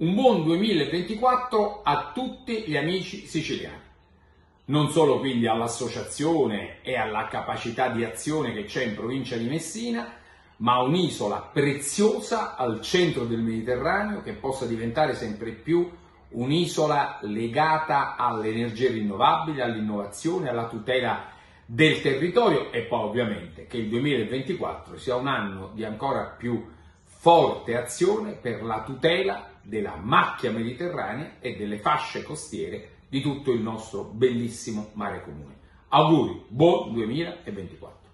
Un buon 2024 a tutti gli amici siciliani. Non solo quindi all'associazione e alla capacità di azione che c'è in provincia di Messina, ma un'isola preziosa al centro del Mediterraneo che possa diventare sempre più un'isola legata alle energie rinnovabili, all'innovazione, alla tutela del territorio e poi ovviamente che il 2024 sia un anno di ancora più forte azione per la tutela della macchia mediterranea e delle fasce costiere di tutto il nostro bellissimo mare comune. Auguri, buon 2024!